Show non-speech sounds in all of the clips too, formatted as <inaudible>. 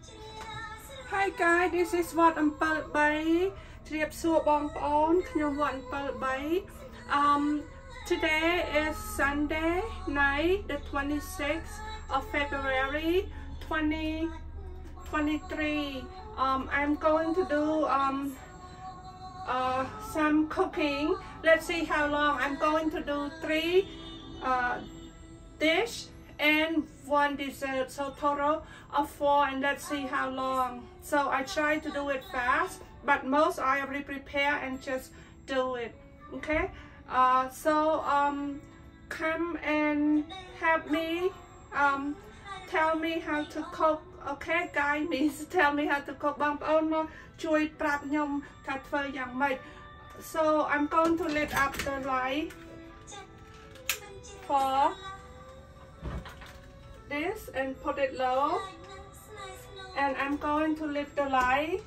Hi guys this is វត្តអំពិល3ជ្រាបសួរបងប្អូនខ្ញុំវត្តអំពិល3 um today is Sunday night the 26th of February 2023 um I'm going to do um uh some cooking let's see how long I'm going to do three uh dish and one dessert so total of four and let's see how long so I try to do it fast but most I already prepare and just do it okay uh, so um come and help me um tell me how to cook okay guide me <laughs> tell me how to cook បងប្អូនមកជួយប្រាប់ខ្ញុំថាធ្វើយ៉ាងម៉េច so I'm going to lit up the light for this and put it low. And I'm going to lift the light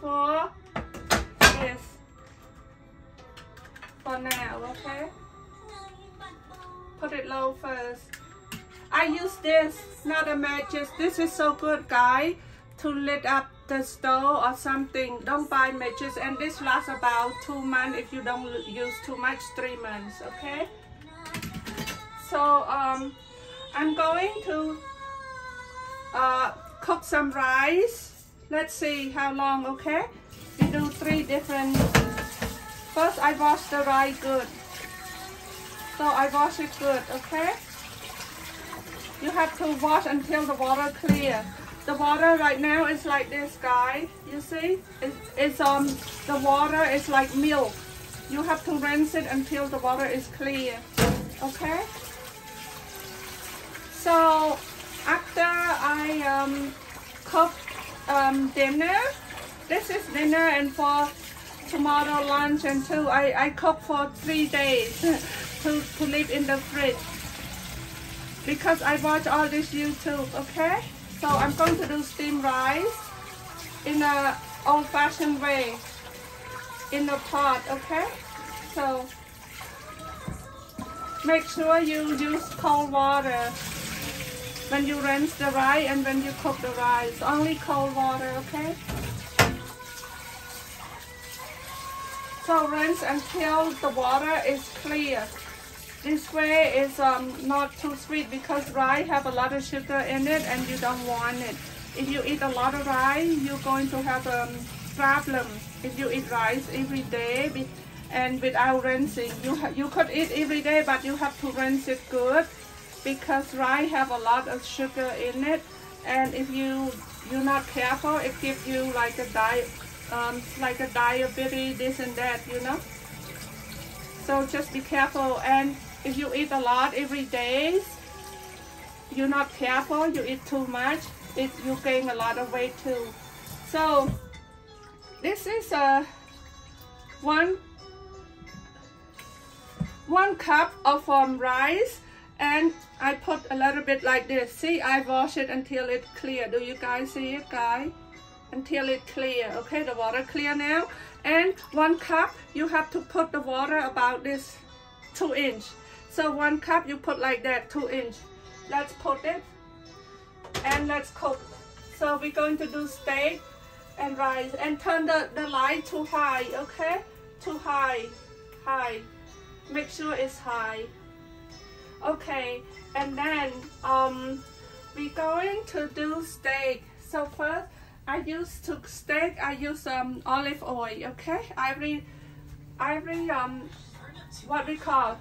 for this. For now okay? Put it low first. I use this not a matches this is so good guy to lit up the stove or something. Don't buy matches and this lasts about two months if you don't use too much three months okay? So um I'm going to uh, cook some rice. Let's see how long okay? We do three different first I wash the rice good. So I wash it good okay? You have to wash until the water clear. The water right now is like this guys you see? It's, it's um the water is like milk. You have to rinse it until the water is clear okay so after I um, cook um, dinner, this is dinner and for tomorrow lunch and two, I, I cook for three days <laughs> to, to leave in the fridge because I watch all this YouTube, okay? So I'm going to do steamed rice in a old-fashioned way in a pot, okay? So make sure you use cold water when you rinse the rice and when you cook the rice. Only cold water, okay? So rinse until the water is clear. This way is um, not too sweet because rice have a lot of sugar in it and you don't want it. If you eat a lot of rice, you're going to have a um, problem. If you eat rice every day and without rinsing, you, you could eat every day but you have to rinse it good because rice have a lot of sugar in it. And if you you're not careful it gives you like a di um, like a diabetes this and that you know? So just be careful. And if you eat a lot every day you're not careful you eat too much it you gain a lot of weight too. So this is a one one cup of um, rice and I put a little bit like this. See, I wash it until it clear. Do you guys see it, guys? Until it clear. Okay, the water clear now. And one cup, you have to put the water about this two inch. So one cup, you put like that, two inch. Let's put it and let's cook. So we're going to do steak and rice and turn the, the light too high, okay? Too high, high. Make sure it's high. Okay, and then um, we're going to do steak. So first, I use to steak. I use um olive oil. Okay, every every um what we call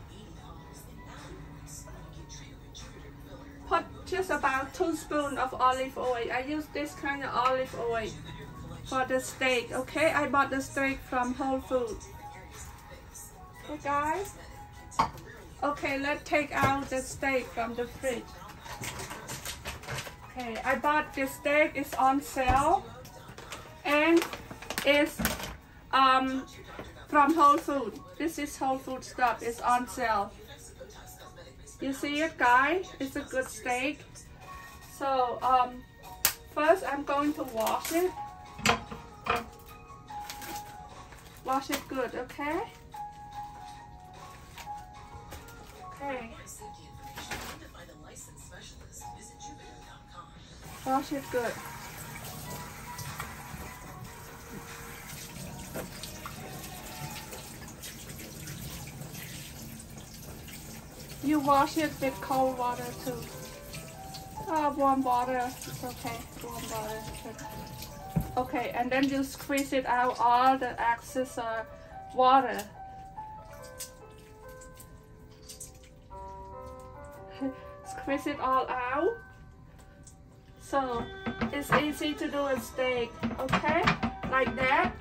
put just about two spoon of olive oil. I use this kind of olive oil for the steak. Okay, I bought the steak from Whole Foods. Okay, guys. Okay, let's take out the steak from the fridge. Okay, I bought this steak. It's on sale. And it's um, from Whole Food. This is Whole Food stuff. It's on sale. You see it, guys? It's a good steak. So, um, first I'm going to wash it. Wash it good, okay? Okay. Oh, あシェフ You wash it with cold water too. Ah, oh, warm water. It's okay. Warm water. Okay, and then you squeeze it out. All the excess uh, water. <laughs> squeeze it all out. So it's easy to do a steak, okay? Like that.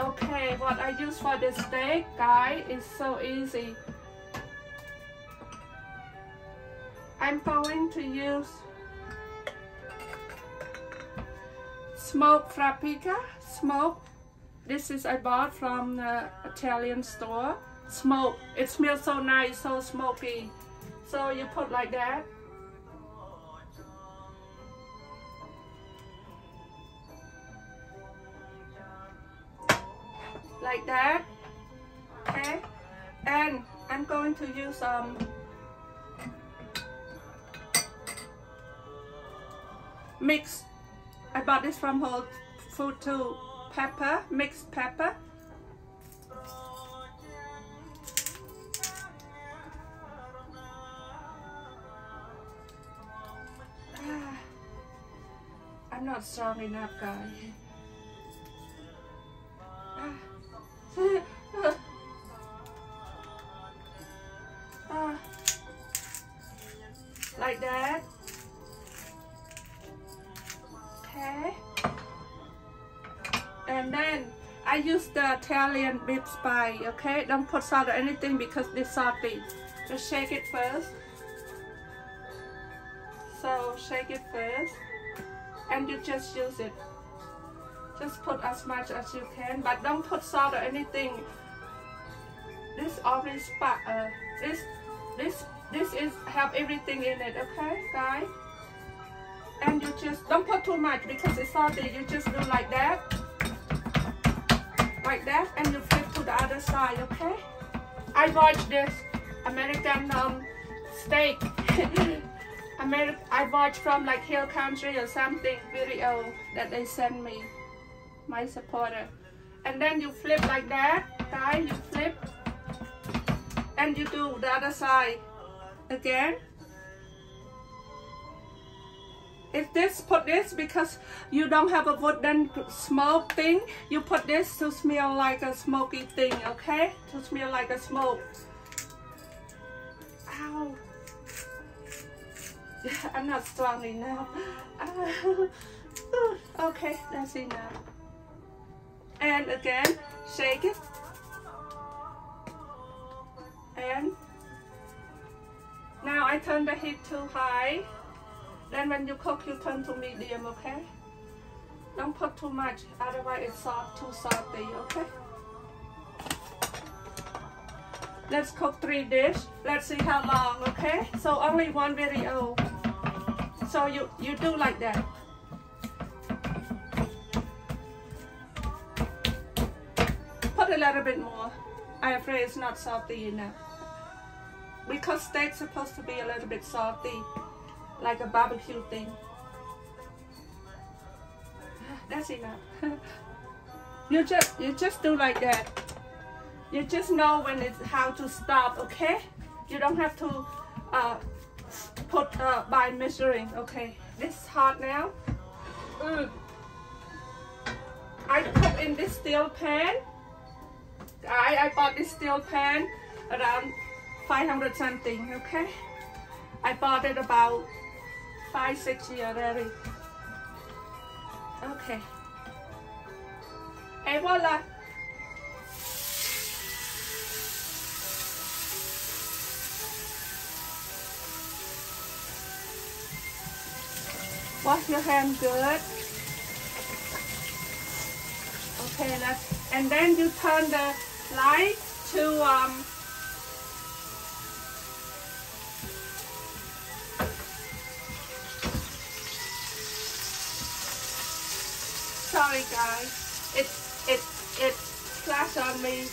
Okay, what I use for the steak, guys, is so easy. I'm going to use smoked paprika, smoke. This is I bought from the Italian store. Smoke. It smells so nice, so smoky. So you put like that. Like that. Okay. And I'm going to use um mix. I bought this from Whole Food too. Pepper, mixed pepper. I'm not strong enough. Ah. <laughs> Like that. Okay. And then I use the Italian beef spice, okay? Don't put salt or anything because it's salty. Just shake it first. So shake it first. And you just use it. Just put as much as you can, but don't put salt or anything. This spark, uh, this, this, this is have everything in it, okay, guys? and you just don't put too much because it's salty you just do like that like that and you flip to the other side okay I watched this American um, steak <laughs> American I watched from like Hill Country or something video that they sent me my supporter. And then you flip like that guys you flip. And you do the other side again. If this put this because you don't have a wooden smoke thing you put this to smell like a smoky thing okay? To smell like a smoke. Ow <laughs> I'm not strong enough ah. <laughs> okay that's enough and again shake it and now I turn the heat too high then when you cook, you turn to medium, okay? Don't put too much, otherwise it's soft, too salty, okay? Let's cook three dish. Let's see how long, okay? So only one video. So you, you do like that. Put a little bit more. I'm afraid it's not salty enough. Because steak's supposed to be a little bit salty like a barbecue thing. <sighs> That's enough. <laughs> you just you just do like that. You just know when it's how to stop, okay? You don't have to uh, put uh, by measuring, okay? This hot now. Mm. I put in this steel pan. I, I bought this steel pan around 500 something, okay? I bought it about five, six years already. Okay. Et voila. Wash your hand good. Okay, let's, and then you turn the light to um, sorry guys. It it it flash on me.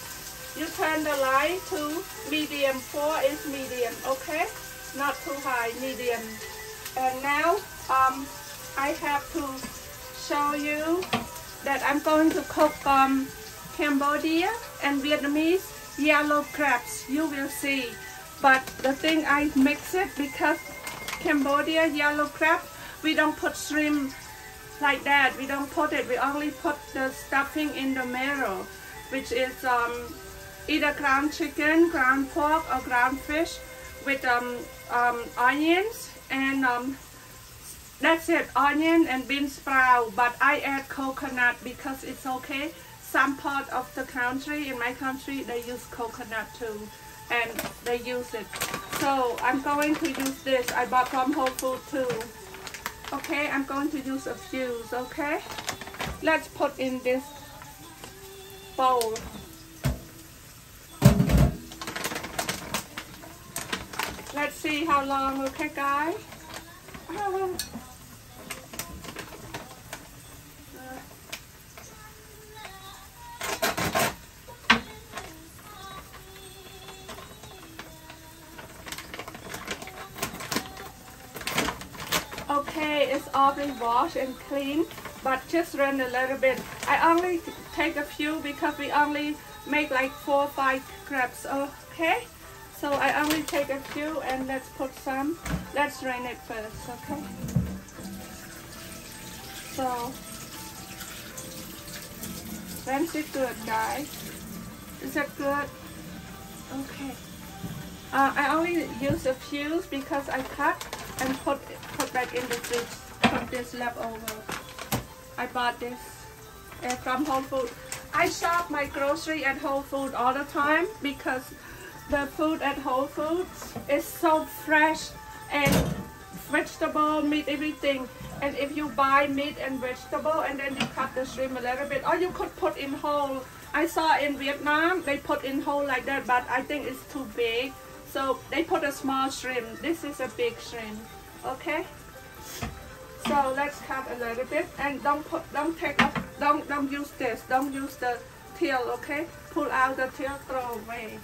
You turn the light to medium. Four is medium, okay? Not too high, medium. And now um I have to show you that I'm going to cook um Cambodia and Vietnamese yellow crabs. You will see. But the thing I mix it because Cambodia yellow crab, we don't put shrimp like that. We don't put it. We only put the stuffing in the middle, which is um, either ground chicken, ground pork, or ground fish with um, um, onions and um, that's it, onion and bean sprout. But I add coconut because it's okay. Some part of the country, in my country, they use coconut too and they use it. So I'm going to use this. I bought from Whole Food too. Okay, I'm going to use a few, okay? Let's put in this bowl. Let's see how long, okay guys? <laughs> It's already washed and clean, but just run a little bit. I only take a few because we only make like four or five crabs, okay? So I only take a few and let's put some. Let's drain it first, okay? So, rinse it good, guys. Is that good? Okay. Uh, I only use a few because I cut and put put back in the fridge. Put this leftover. I bought this uh, from Whole Food. I shop my grocery at Whole Food all the time because the food at Whole Foods is so fresh and vegetable, meat, everything. And if you buy meat and vegetable and then you cut the shrimp a little bit, or you could put in whole. I saw in Vietnam, they put in whole like that, but I think it's too big. So they put a small shrimp. This is a big shrimp, okay? So let's cut a little bit and don't put, don't take off, don't, don't use this, don't use the tail, okay? Pull out the tail, throw away.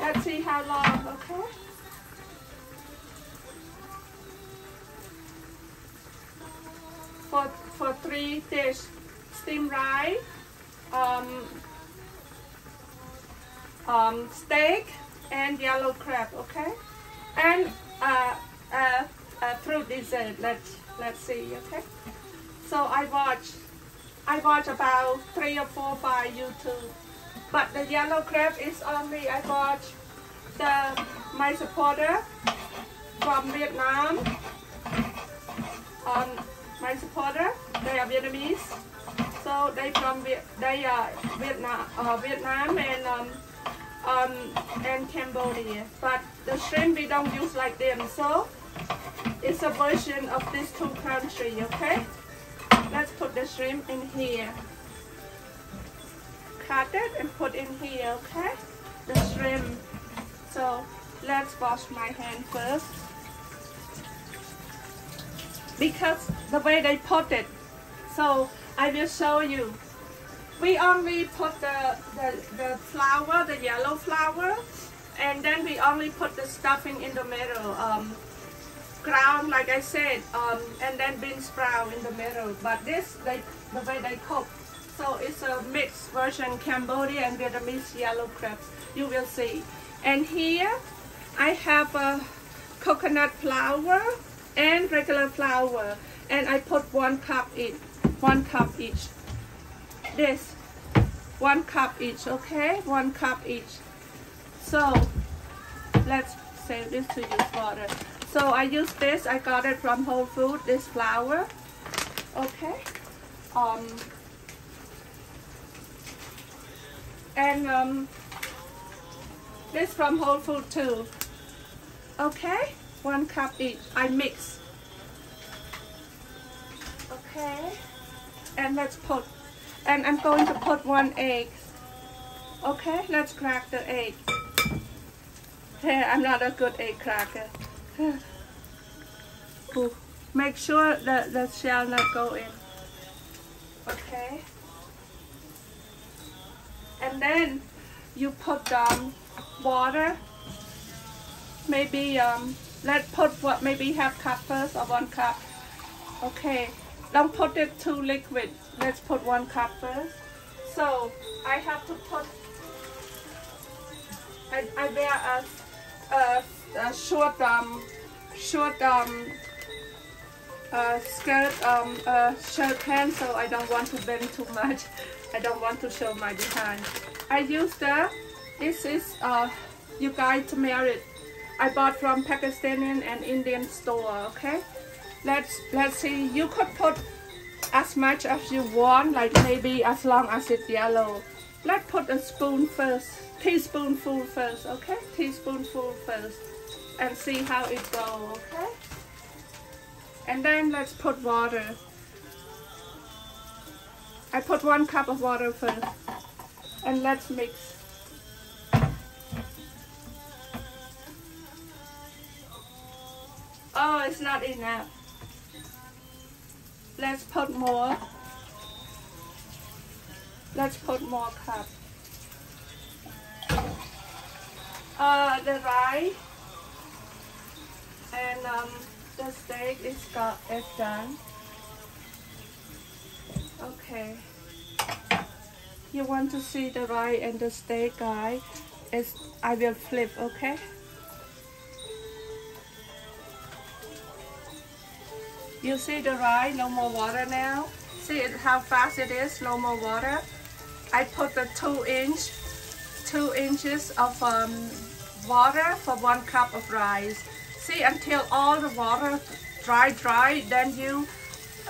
Let's see how long, okay? For, for three dish, steamed rice, um, um, steak, and yellow crab, okay? And uh, uh, uh, fruit dessert, let's, let's see, okay? So I watch, I watch about three or four by YouTube. But the yellow crab is only, I watch the, my supporter from Vietnam, um, my supporter, they are Vietnamese. So they from they are Vietnam, uh, Vietnam and um, um, and Cambodia. But the shrimp we don't use like them. So it's a version of these two countries. Okay. Let's put the shrimp in here. Cut it and put in here. Okay. The shrimp. So let's wash my hand first because the way they put it. So I will show you. We only put the, the, the flour, the yellow flour, and then we only put the stuffing in the middle. Um, ground, like I said, um, and then bean sprout in the middle. But this, they, the way they cook, so it's a mixed version, Cambodia and Vietnamese yellow crabs. You will see. And here, I have a coconut flour and regular flour, and I put one cup in one cup each. This, one cup each, okay? One cup each. So, let's save this to use water. So I use this, I got it from Whole Food, this flour, okay? Um, and um, this from Whole Food too, okay? One cup each, I mix. Okay and let's put and I'm going to put one egg. Okay let's crack the egg. Hey, I'm not a good egg cracker. <sighs> Ooh. make sure that the shell not go in. Okay. And then you put um, water. Maybe um, let's put what maybe half cup first or one cup. Okay don't put it too liquid. Let's put one cup first. So I have to put, I, I wear a, a, a short, um, short um, uh, skirt, um, uh, shirt pants, so I don't want to bend too much. <laughs> I don't want to show my behind. I use the, this is uh, you guys turmeric. I bought from Pakistani and Indian store, okay? Let's, let's see, you could put as much as you want, like maybe as long as it's yellow. Let's put a spoon first, teaspoonful first, okay? Teaspoonful first, and see how it goes, okay? And then let's put water. I put one cup of water first, and let's mix. Oh, it's not enough. Let's put more. Let's put more cup. Uh, the rice and um, the steak is got is done. Okay. You want to see the rice and the steak, guy? Is I will flip, okay? You see the rice, no more water now. See it, how fast it is, no more water. I put the two inch, two inches of um, water for one cup of rice. See until all the water dry, dry, then you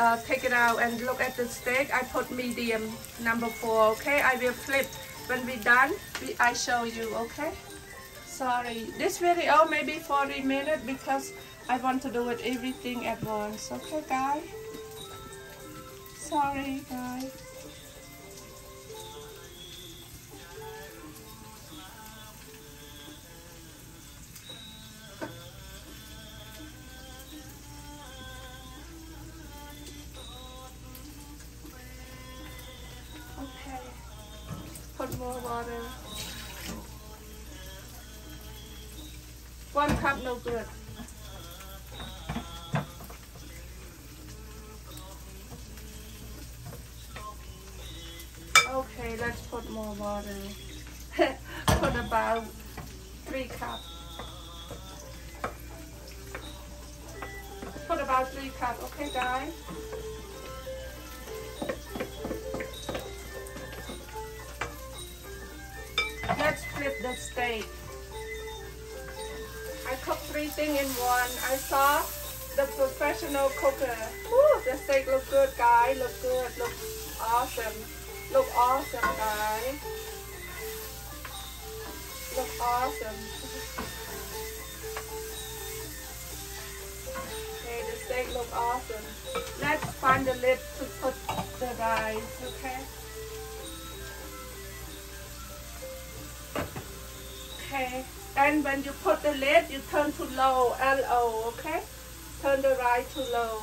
uh, take it out and look at the steak. I put medium number four, okay? I will flip when we done, we, I show you, okay? Sorry, this video maybe 40 minutes because I want to do it everything at once. Okay, guys? Sorry, guys. Okay. Put more water. One cup no good. Okay, let's put more water. <laughs> put about three cups. Put about three cups, okay guys? Let's flip the steak. I cook three things in one. I saw the professional cooker. Woo, the steak look good, guys. Look good, look awesome. Look awesome, guys. Look awesome. Okay, the steak look awesome. Let's find the lid to put the rice, okay? Okay, and when you put the lid, you turn to low, L-O, okay? Turn the rice to low.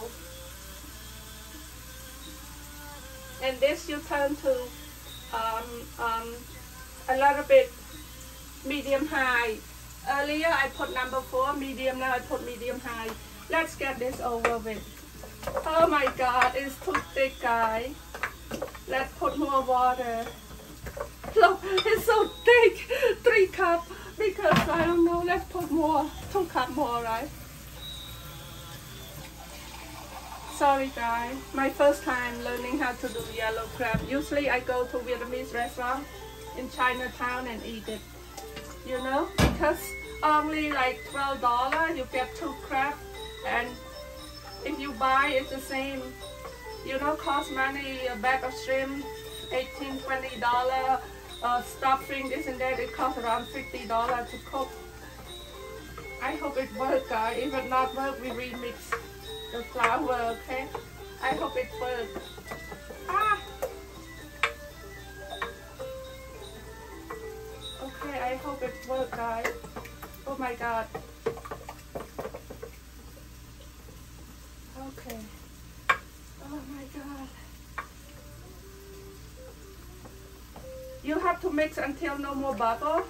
And this you turn to um, um, a little bit medium high. Earlier I put number four medium, now I put medium high. Let's get this over with. Oh my god, it's too thick guy. Let's put more water. <laughs> Look, it's so thick. Three cup because I don't know, let's put more, two cup more, right? Sorry guys, my first time learning how to do yellow crab. Usually I go to Vietnamese restaurant in Chinatown and eat it. You know, because only like $12 you get two crab and if you buy it's the same. You know, cost money, a bag of shrimp, 18 $20, uh, stuffing, this and that, it costs around $50 to cook. I hope it works guys, if it not work we remix the flour, okay? I hope it works. Ah! Okay, I hope it works, guys. Oh my god. Okay. Oh my god. You have to mix until no more bubble.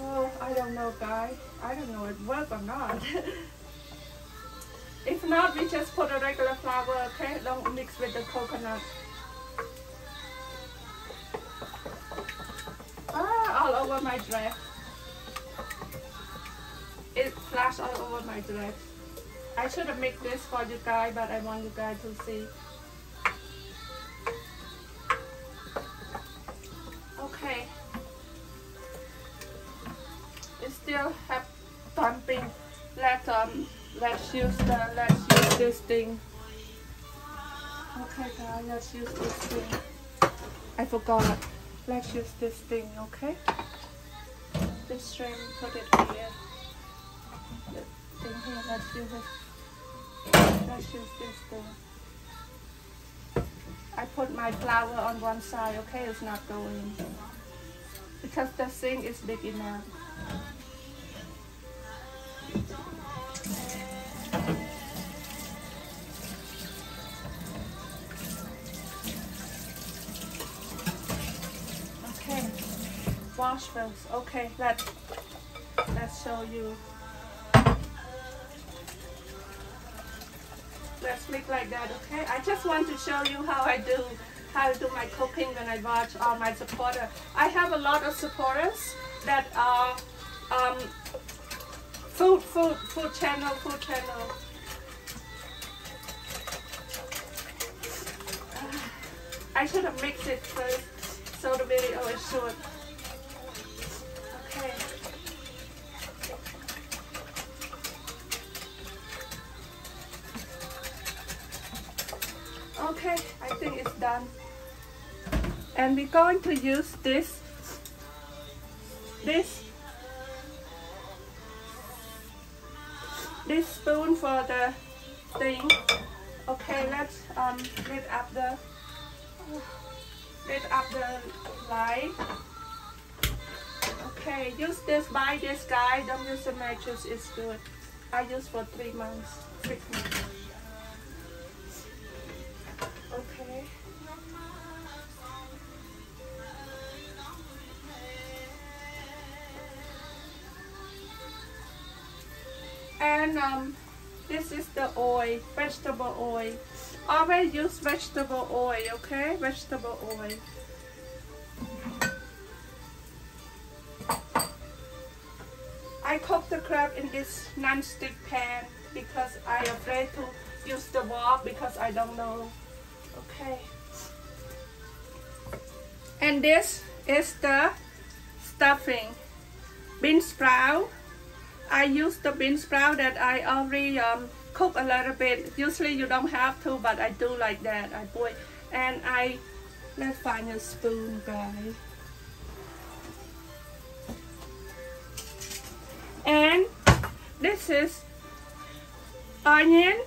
Oh, I don't know, guys. I don't know it works or not. <laughs> Not, we just put a regular flour, okay? Don't mix with the coconut. Ah, all over my dress. It flashed all over my dress. I should have made this for you guys, but I want you guys to see. Okay. It still have pumping. Let um let's use the thing. Okay guys, let's use this thing. I forgot. Let's use this thing, okay? This string, put it here. The thing here, let's use it. Let's use this thing. I put my flour on one side, okay? It's not going. Because the thing is big enough. First. Okay, let's let's show you. Let's make like that, okay? I just want to show you how I do how I do my cooking when I watch all my supporters. I have a lot of supporters that are um, food, food, food channel, food channel. <sighs> I should have mixed it first so the video is short. Okay. I think it's done. And we're going to use this, this, this spoon for the thing. Okay, let's um, lit up the, lit up the light. Okay, use this, buy this guy, don't use the mattress, it's good. I use for three months, six months. Okay. And um, this is the oil, vegetable oil. Always use vegetable oil, okay? Vegetable oil. I cook the crab in this non-stick pan because I afraid to use the wok because I don't know. Okay. And this is the stuffing. Bean sprout. I use the bean sprout that I already um, cook a little bit. Usually you don't have to, but I do like that. I boil. And I, let's find a spoon, guys. And this is onion,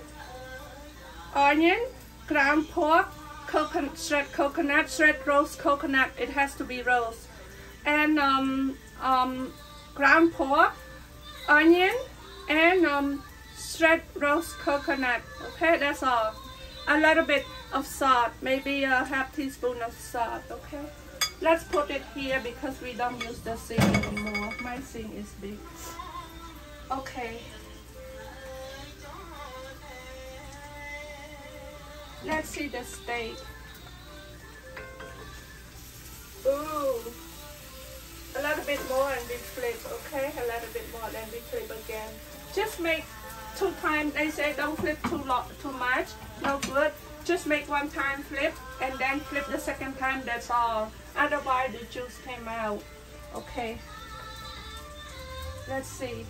onion, ground pork, coconut, shred coconut, shred roast coconut. It has to be roast. And um, um, ground pork, onion, and um, shred roast coconut. Okay, that's all. A little bit of salt, maybe a half teaspoon of salt. Okay. Let's put it here because we don't use the sink anymore. My sink is big. Okay. Let's see the steak. Ooh. A little bit more and we flip, okay? A little bit more, then we flip again. Just make two times. They say don't flip too long, too much. No good. Just make one time flip and then flip the second time. That's all. Otherwise, the juice came out. Okay. Let's see.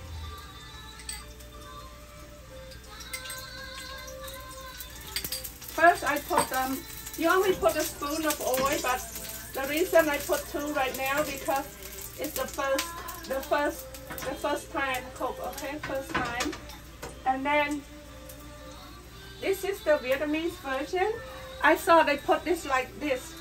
First, I put them, You only put a spoon of oil, but the reason I put two right now because it's the first, the first, the first time cook. Okay, first time, and then this is the Vietnamese version. I saw they put this like this.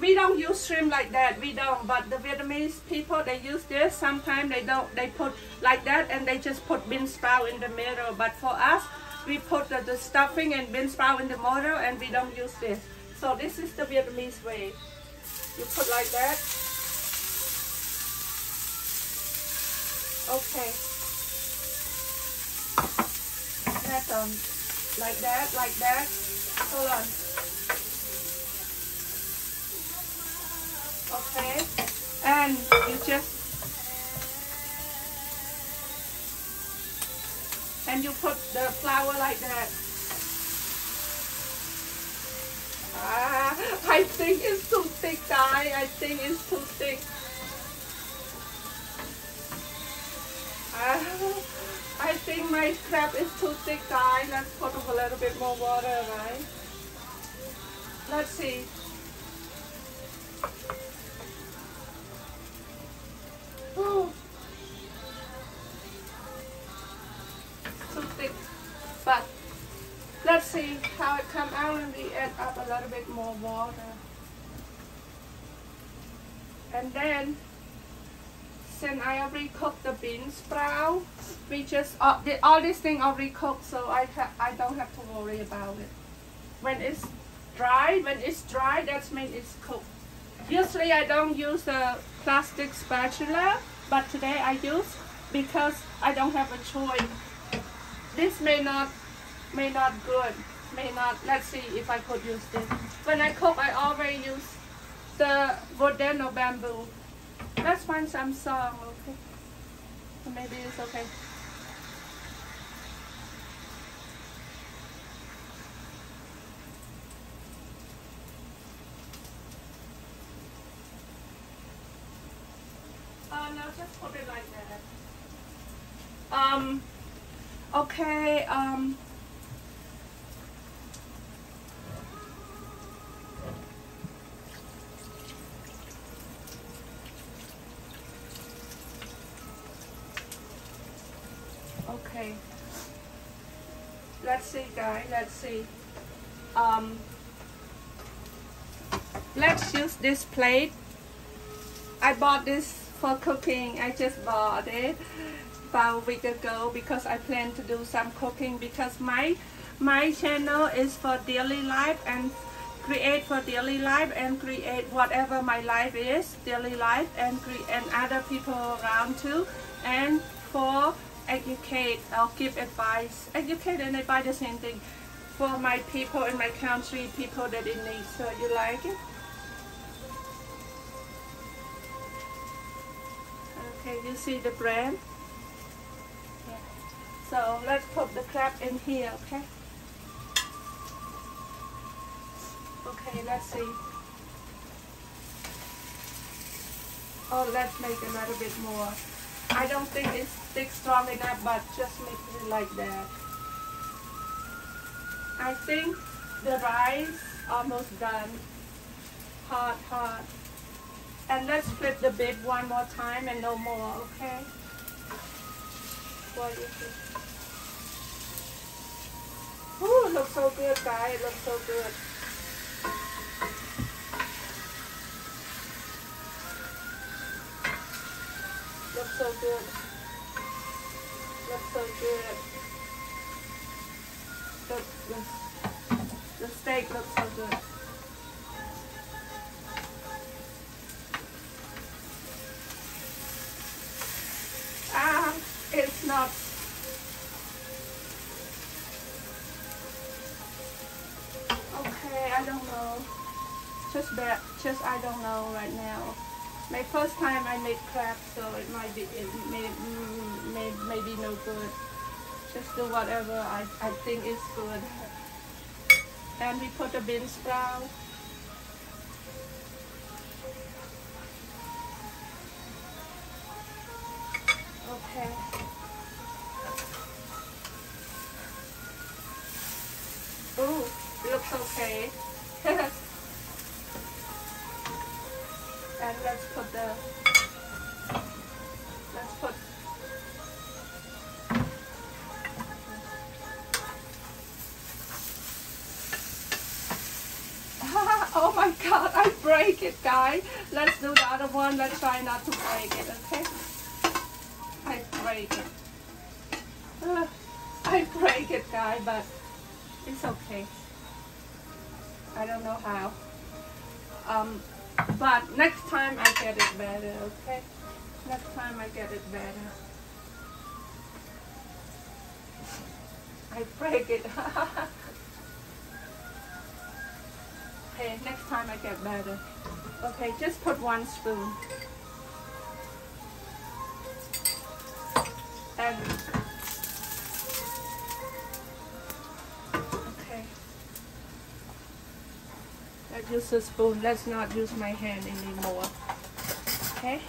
We don't use shrimp like that. We don't. But the Vietnamese people they use this. Sometimes they don't. They put like that and they just put bean sprout in the middle. But for us, we put the, the stuffing and bean sprout in the middle and we don't use this. So this is the Vietnamese way. You put like that. Okay. at them um, like that, like that. Hold on. Okay, and you just and you put the flour like that. Ah, I think it's too thick, guy. I think it's too thick. Ah. I think my crab is too thick, guys. Let's put a little bit more water, right? Let's see. Ooh. Too thick. But let's see how it come out and we add up a little bit more water. And then since I already cooked the bean sprout. We just uh, the, all these things already cooked, so I I don't have to worry about it. When it's dry, when it's dry, that means it's cooked. Usually I don't use a plastic spatula, but today I use because I don't have a choice. This may not may not good, may not. Let's see if I could use this. When I cook, I always use the wooden or bamboo. Let's find some song, okay? Maybe it's okay. Uh, just put it like that. Um, okay, um, Okay. Let's see, guys. Let's see. Um, let's use this plate. I bought this for cooking. I just bought it about a week ago because I plan to do some cooking because my my channel is for daily life and create for daily life and create whatever my life is daily life and create and other people around too and for educate or give advice. Educate and advise the same thing for my people in my country, people that in need. So you like it? Okay, you see the brand? So let's put the crab in here, okay? Okay, let's see. Oh, let's make a little bit more. I don't think it's thick strong enough, but just make it like that. I think the rice almost done. Hot, hot. And let's flip the bit one more time and no more, okay? What do you think? Ooh, looks so good, guys. It looks so good. Looks so good. Looks so good. The, steak looks so good. Just I don't know right now. My first time I made crab, so it might be it may mm, may, may be no good. Just do whatever I, I think is good. And we put the bean sprout. And let's put the let's put <laughs> oh my god I break it guys. Let's do the other one. Let's try not to break it okay? I break it. Uh, <sighs> I break it guys but it's okay. I don't know how. Um but next time I get it better, okay? Next time I get it better. I break it. <laughs> okay, next time I get better. Okay, just put one spoon. Use a spoon. Let's not use my hand anymore. Okay.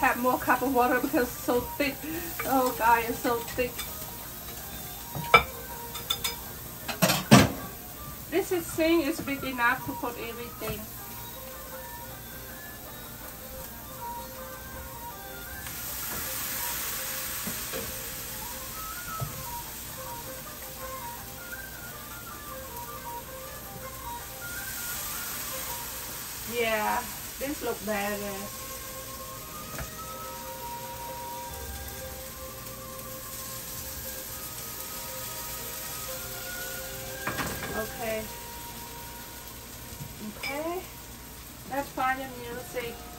Uh, more cup of water because it's so thick. Oh god, it's so thick. This is thing is big enough to put everything. Yeah, this look better. Music.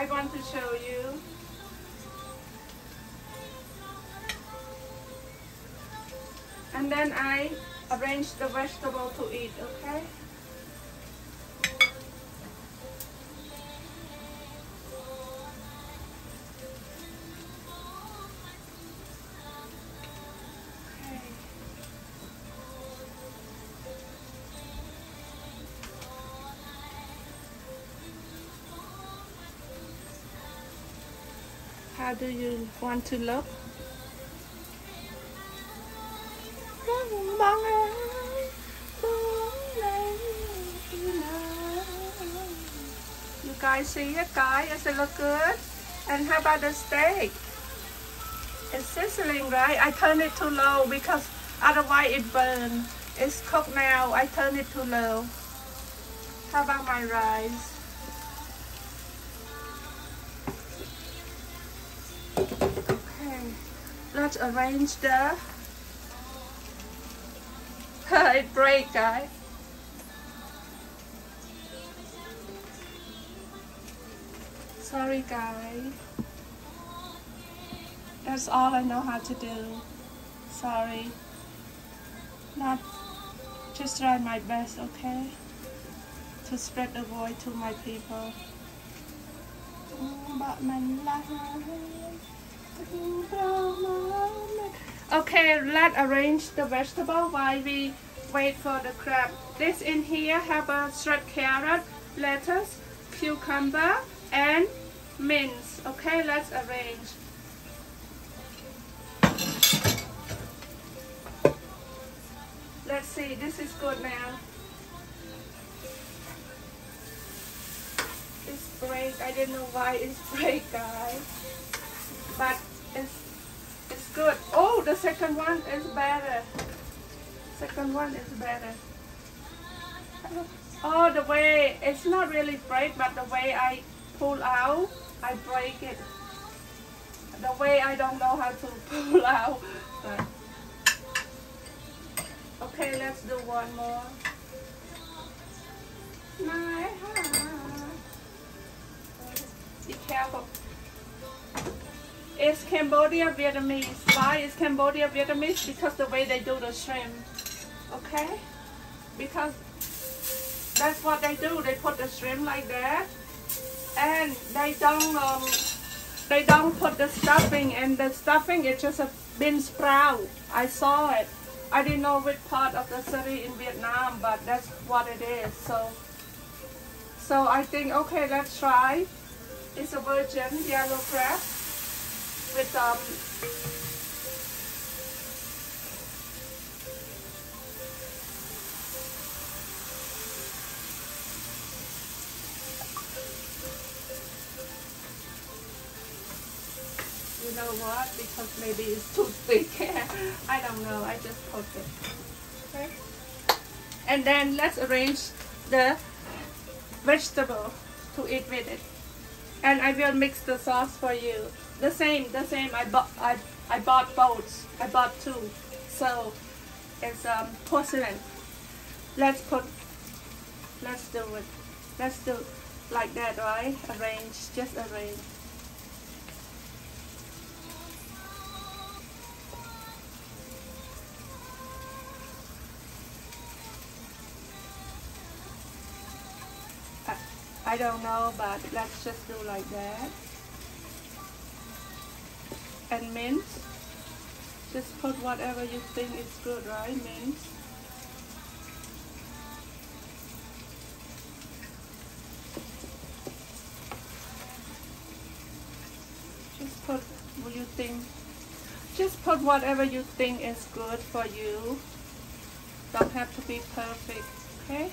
I want to show you. And then I arrange the vegetable to eat okay How do you want to look? You guys see it, guys? Does it look good? And how about the steak? It's sizzling, right? I turn it too low because otherwise it burns. It's cooked now. I turn it too low. How about my rice? Let's arrange the <laughs> it break guys sorry guys that's all I know how to do. Sorry. Not just try my best okay? To spread the word to my people. Mm, About my life Okay, let's arrange the vegetable while we wait for the crepe. This in here have a shred carrot, lettuce, cucumber, and mince. Okay, let's arrange. Let's see, this is good now. It's break. I didn't know why it's break, guys. But it's it's good. Oh, the second one is better. Second one is better. Oh, the way it's not really break, but the way I pull out, I break it. The way I don't know how to <laughs> pull out. But okay, let's do one more. My heart. Be careful. It's Cambodia Vietnamese. Why is Cambodia Vietnamese? Because the way they do the shrimp. Okay? Because that's what they do. They put the shrimp like that. And they don't um, they don't put the stuffing and the stuffing is just a bean sprout. I saw it. I didn't know which part of the city in Vietnam, but that's what it is. So so I think okay, let's try It's a virgin yellow crepe with um, you know what? Because maybe it's too thick. <laughs> I don't know. I just put it. Okay? And then let's arrange the vegetable to eat with it. And I will mix the sauce for you the same the same. I bought I, I bought both I bought two. So it's um, porcelain. Let's put let's do it. Let's do like that right? Arrange just arrange. I don't know, but let's just do like that. And mint. Just put whatever you think is good, right? Mint. Just put what you think. Just put whatever you think is good for you. Don't have to be perfect, okay?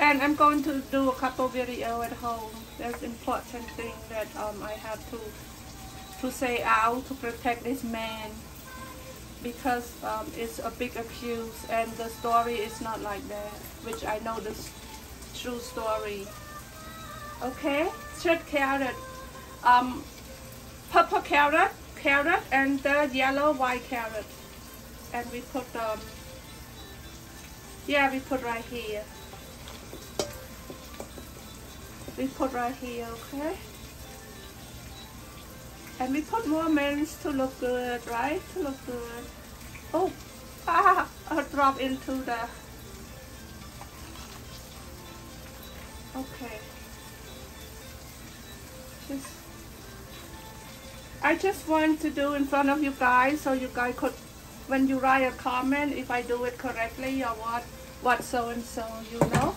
And I'm going to do a couple video at home. There's important thing that um, I have to to say out to protect this man because um, it's a big accuse and the story is not like that, which I know the true story. Okay, red carrot, um, purple carrot, carrot, and the yellow white carrot, and we put um, yeah, we put right here we put right here, okay? And we put more mints to look good, right? To look good. Oh, <laughs> ah, I'll drop into the, okay. Just, I just want to do in front of you guys so you guys could, when you write a comment, if I do it correctly or what, what so and so, you know?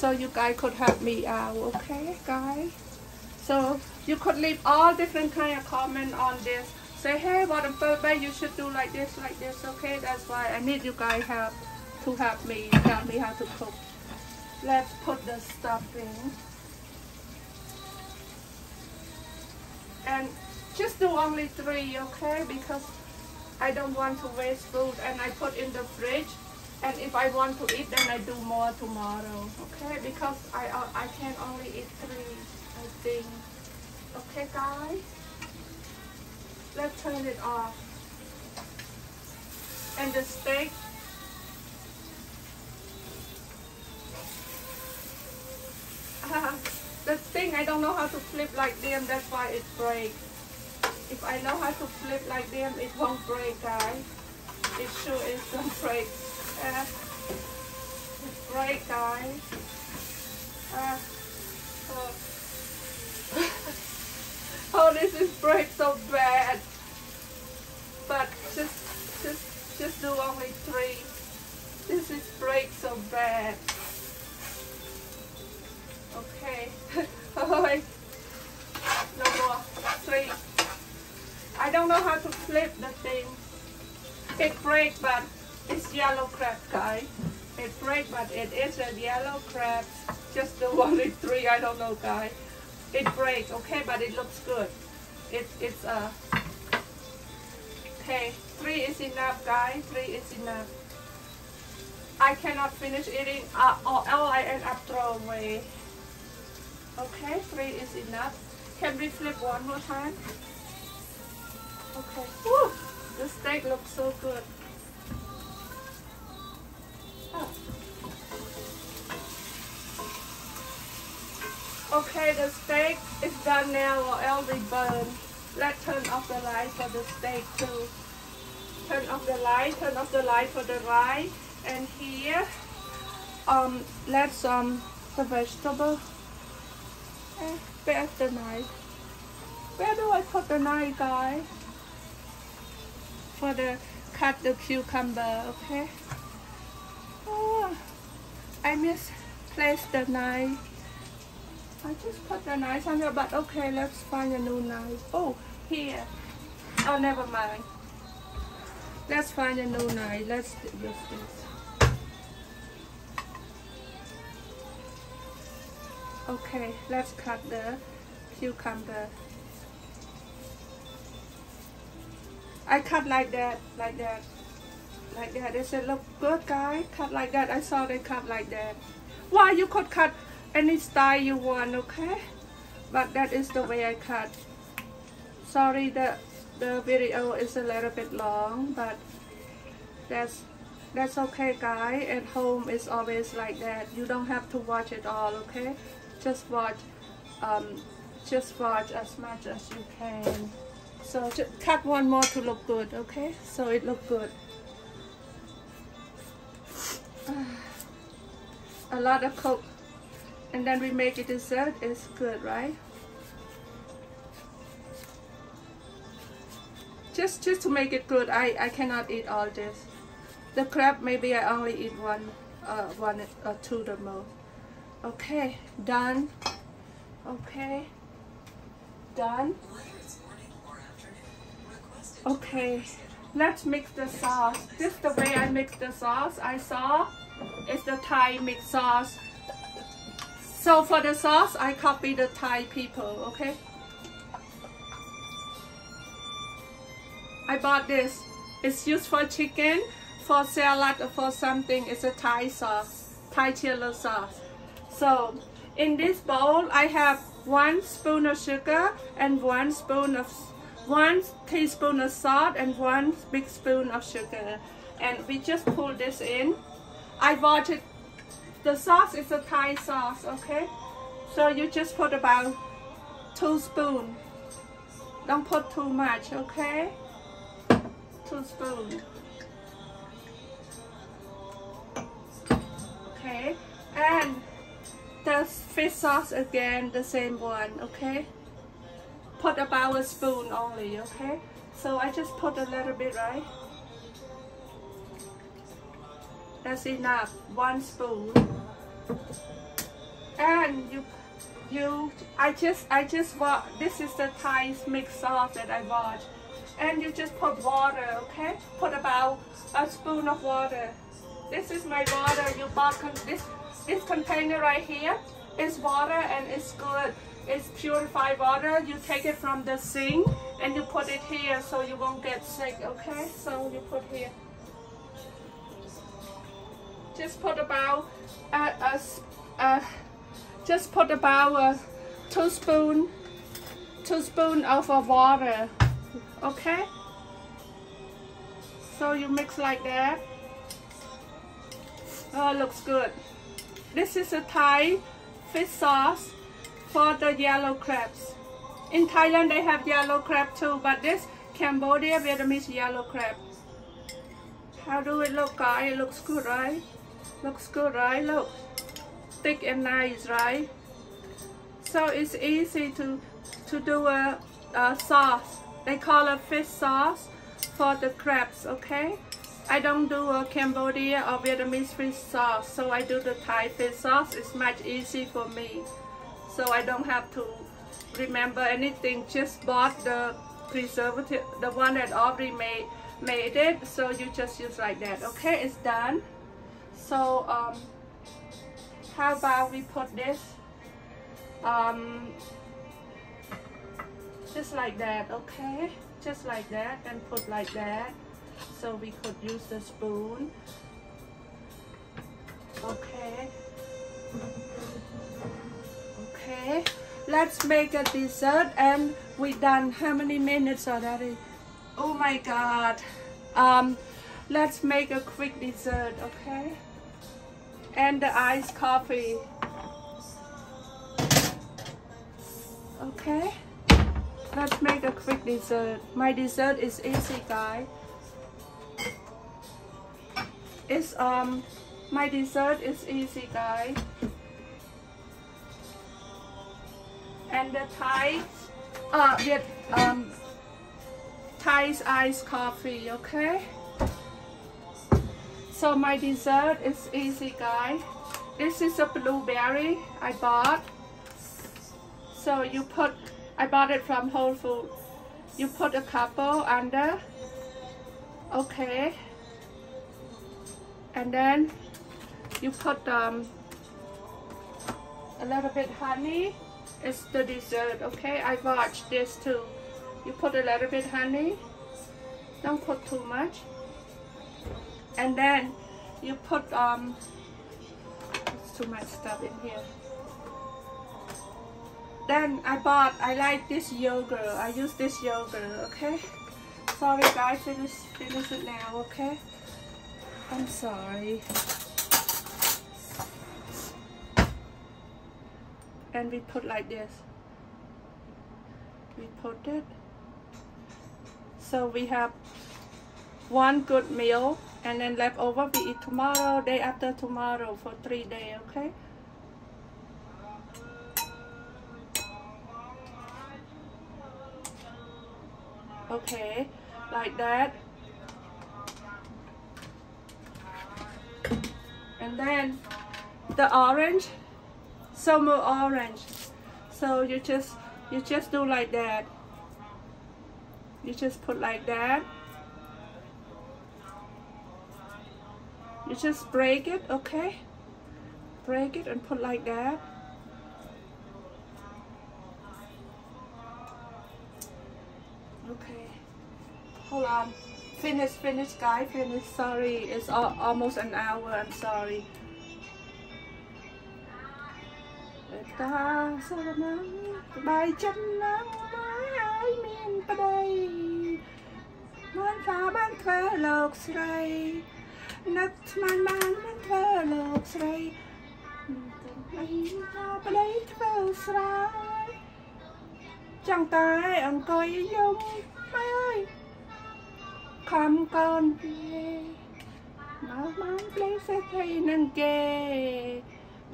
So you guys could help me out okay guys? So you could leave all different kind of comment on this. Say hey what a birthday you should do like this like this okay? That's why I need you guys help to help me tell me how to cook. Let's put the stuff in. And just do only three okay? Because I don't want to waste food and I put in the fridge and if I want to eat, then I do more tomorrow, okay? Because I uh, I can only eat three, I think. Okay, guys? Let's turn it off. And the steak. <laughs> The thing, I don't know how to flip like them, that's why it breaks. If I know how to flip like them, it won't break, guys. It sure is don't break. Uh, it's great, guys. Uh, oh. <laughs> oh, this is break so bad. But just, just, just do only three. This is break so bad. Okay. <laughs> oh, no more. Three. I don't know how to flip the thing. It breaks, but it's yellow crepe, guys. It break, but it is a yellow crepe. Just the one with three, I don't know, guys. It breaks, okay, but it looks good. It, it's uh, okay. Three is enough, guys. Three is enough. I cannot finish eating, uh, or, or I end up throw away. Okay, three is enough. Can we flip one more time? Okay. Woo! The steak looks so good. Okay, the steak is done now or else we burn. Let's turn off the light for the steak too. Turn off the light, turn off the light for the rice. And here, um, let's, um, the vegetable. Eh, where's the knife? Where do I put the knife, guys? For the, cut the cucumber, okay? Oh, I misplaced the knife. I just put the knife on here, but okay, let's find a new knife. Oh, here. Oh, never mind. Let's find a new knife. Let's use this. Okay, let's cut the cucumber. I cut like that, like that, like that. They said, look good, guy. Cut like that. I saw they cut like that. Why you could cut any style you want okay? But that is the way I cut. Sorry the the video is a little bit long but that's that's okay guy. At home is always like that. You don't have to watch it all okay? Just watch um, just watch as much as you can. So just cut one more to look good okay? So it look good. <sighs> A lot of coke and then we make a dessert it's good right? Just just to make it good I I cannot eat all this. The crepe maybe I only eat one uh, one or two the most. Okay done. Okay done. Okay let's mix the sauce. This is the way I mix the sauce. I saw it's the Thai mix sauce so for the sauce, I copy the Thai people, okay? I bought this. It's used for chicken, for salad, or for something. It's a Thai sauce, Thai chili sauce. So in this bowl, I have one spoon of sugar and one spoon of one teaspoon of salt and one big spoon of sugar. And we just pull this in. I bought it the sauce is a Thai sauce, okay? So you just put about two spoon. Don't put too much, okay? Two spoon. Okay, and the fish sauce again, the same one, okay? Put about a spoon only, okay? So I just put a little bit, right? That's enough, one spoon. And you, you, I just, I just bought, this is the Thai mix sauce that I bought. And you just put water, okay? Put about a spoon of water. This is my water, you bought, this, this container right here is water and it's good. It's purified water. You take it from the sink and you put it here so you won't get sick, okay? So you put here just put about a, a, a just put about a two spoon two spoon of water okay? So you mix like that. Oh looks good. This is a Thai fish sauce for the yellow crepes. In Thailand they have yellow crepe too but this Cambodia Vietnamese yellow crepe. How do it look guys it looks good right Looks good, right? Look, thick and nice, right? So it's easy to to do a, a sauce. They call it fish sauce for the crepes, okay? I don't do a Cambodia or Vietnamese fish sauce, so I do the Thai fish sauce. It's much easy for me. So I don't have to remember anything, just bought the preservative, the one that already made, made it, so you just use like that, okay? It's done. So um, how about we put this um, just like that, okay? Just like that and put like that. So we could use the spoon. Okay. Okay. Let's make a dessert and we done how many minutes already? Oh my god. Um, let's make a quick dessert, okay? And the iced coffee. Okay, let's make a quick dessert. My dessert is easy, guys. It's um, my dessert is easy, guys. And the Thai, uh, with um, Thai's iced coffee, okay? So my dessert is easy guys. This is a blueberry I bought. So you put, I bought it from Whole Foods. You put a couple under, okay. And then you put um, a little bit honey. It's the dessert, okay? I watched this too. You put a little bit honey. Don't put too much. And then you put um, it's too much stuff in here. Then I bought, I like this yogurt. I use this yogurt, okay? Sorry guys, finish, finish it now, okay? I'm sorry. And we put like this. We put it. So we have one good meal and then leftover we eat tomorrow, day after tomorrow for three days, okay? Okay, like that. And then the orange, some more orange. So you just you just do like that. You just put like that. you just break it okay? Break it and put like that. Okay. Hold on. Finish finish guy finish. Sorry it's all, almost an hour. I'm sorry. នឹកស្មានបានបានធ្វើលោកស្រីទាំងអីថាប្តីធ្វើស្រែចង់តែអង្គុយយំអើយខំកូនទេមកបានប្លេសេដ្ឋីនឹងគេ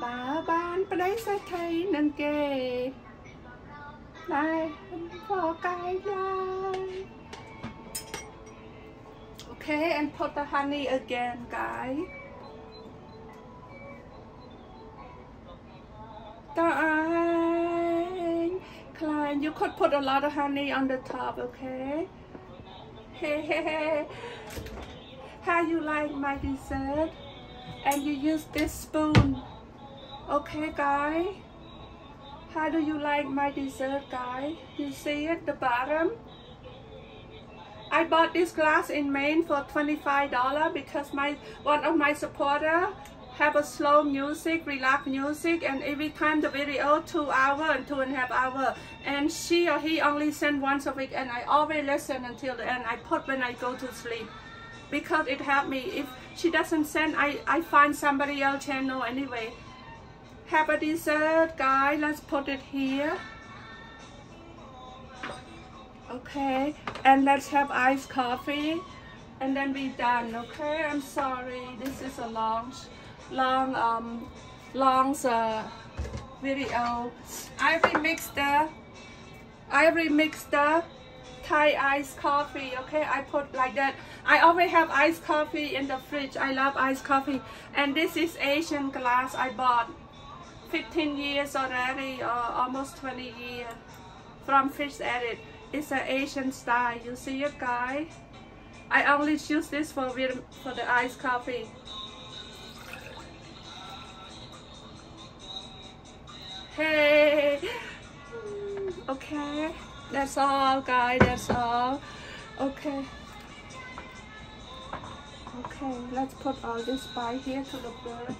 បើបានប្តីសេដ្ឋីនឹងគេតែផងកាយឡើយ Okay, and put the honey again. Darling, Klein, you could put a lot of honey on the top, okay? Hey, hey, hey. How you like my dessert? And you use this spoon. Okay, guys? How do you like my dessert, guys? You see it, the bottom? I bought this glass in Maine for $25 because my one of my supporter have a slow music, relax music, and every time the video, two hour and two and a half hour. And she or he only send once a week, and I always listen until the end. I put when I go to sleep because it helped me. If she doesn't send, I, I find somebody else channel anyway. Have a dessert, guys. Let's put it here. Okay, and let's have iced coffee and then be done, okay? I'm sorry, this is a long, long, um, long uh, video. I remixed the, I remixed the Thai iced coffee, okay? I put like that. I always have iced coffee in the fridge. I love iced coffee. And this is Asian glass I bought 15 years already, or almost 20 years from Fish Edit. It's an Asian style. You see it, guys? I only use this for for the iced coffee. Hey, okay, that's all, guys. That's all. Okay. Okay, let's put all this by here to look good.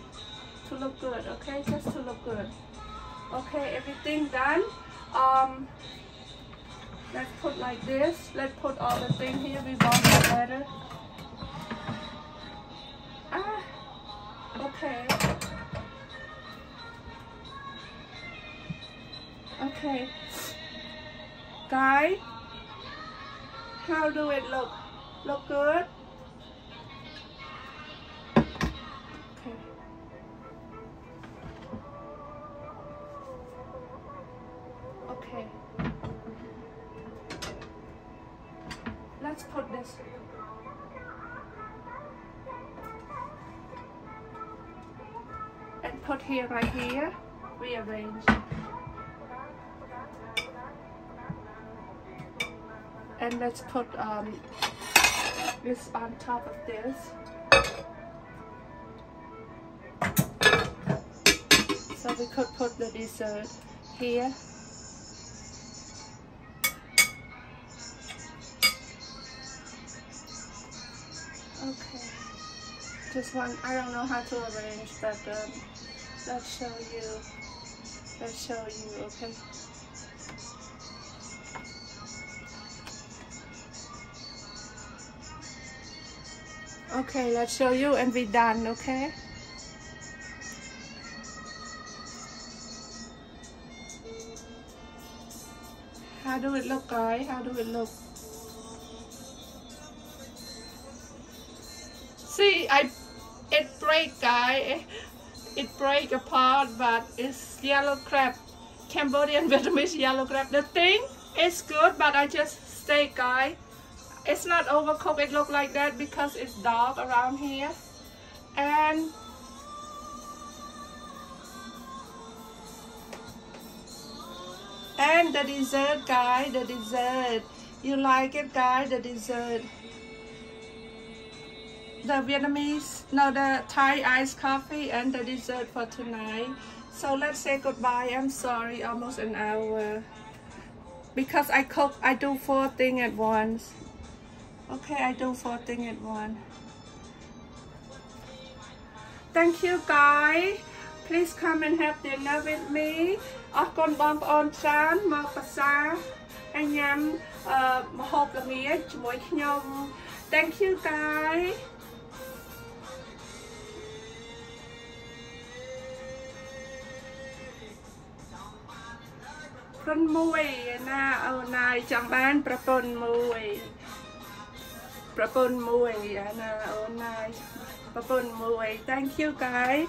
To look good, okay? Just to look good. Okay, everything done. Um, let's put like this. Let's put all the thing here. We want it better. Ah, okay. Okay. Guy, how do it look? Look good? Let's put um, this on top of this. So we could put the dessert here. Okay. Just one, I don't know how to arrange, but um, let's show you. Let's show you, okay? Okay, let's show you and be done, okay? How do it look, guys? How do it look? See, I it break, guys. It break apart, but it's yellow crepe. Cambodian <laughs> Vietnamese yellow crepe. The thing is good, but I just stay, guys. It's not overcooked. It look like that because it's dark around here. And and the dessert, guy. The dessert. You like it, guy? The dessert the Vietnamese, no, the Thai iced coffee and the dessert for tonight. So let's say goodbye. I'm sorry, almost an hour. Because I cook, I do four things at once. Okay, I do four things at once. Thank you guys. Please come and have dinner with me អរគុណបងប្អូនច្រើនមកភាសាហើយញ៉ាំម្ហូបល្ងាចជាមួយខ្ញុំ Thank you guys ប្រពន្ធមួយណាអូនណាយចង់បានប្រពន្ធមួយ ប្រពន្ធមួយណាអូនណាយប្រពន្ធមួយ Thank you guys